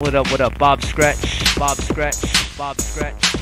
What up, what up? Bob Scratch, Bob Scratch, Bob Scratch.